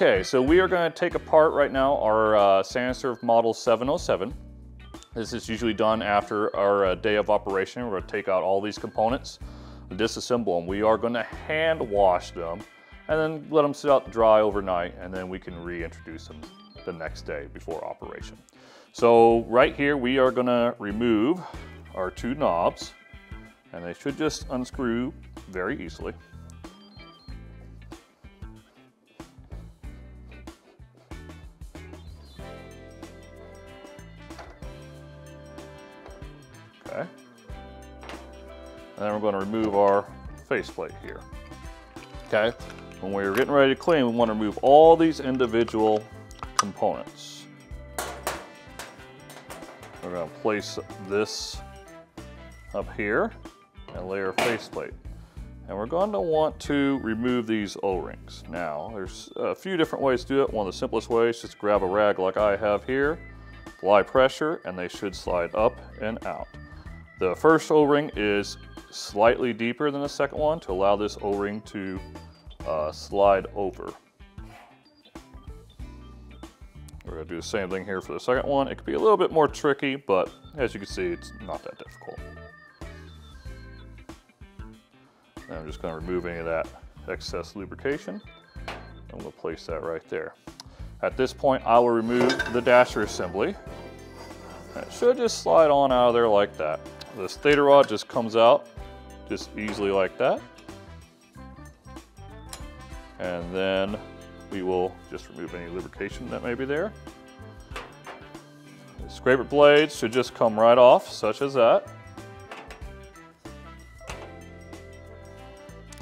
Okay, so we are going to take apart right now our uh, Model 707. This is usually done after our uh, day of operation. We're going to take out all these components, disassemble them. We are going to hand wash them and then let them sit out dry overnight and then we can reintroduce them the next day before operation. So right here we are going to remove our two knobs and they should just unscrew very easily. Okay. And then we're going to remove our faceplate here. Okay. When we're getting ready to clean, we want to remove all these individual components. We're going to place this up here and lay our faceplate. And we're going to want to remove these O-rings. Now, there's a few different ways to do it. One of the simplest ways is just grab a rag like I have here, apply pressure, and they should slide up and out. The first O-ring is slightly deeper than the second one to allow this O-ring to uh, slide over. We're gonna do the same thing here for the second one. It could be a little bit more tricky, but as you can see, it's not that difficult. And I'm just gonna remove any of that excess lubrication. I'm gonna place that right there. At this point, I will remove the dasher assembly. It should just slide on out of there like that. The stator rod just comes out just easily like that. And then we will just remove any lubrication that may be there. The scraper blades should just come right off, such as that.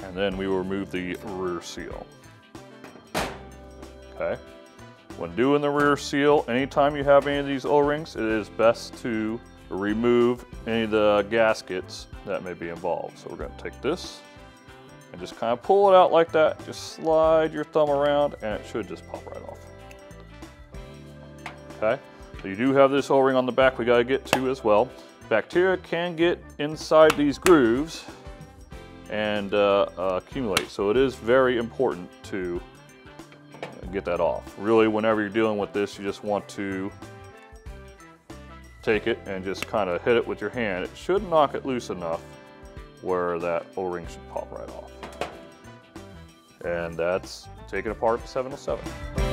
And then we will remove the rear seal. Okay. When doing the rear seal, anytime you have any of these O-rings, it is best to remove any of the gaskets that may be involved. So we're going to take this and just kind of pull it out like that. Just slide your thumb around and it should just pop right off. Okay, so you do have this O-ring on the back we got to get to as well. Bacteria can get inside these grooves and uh, uh, accumulate. So it is very important to get that off. Really, whenever you're dealing with this, you just want to take it and just kind of hit it with your hand. It should knock it loose enough where that O-ring should pop right off. And that's taking apart the 707.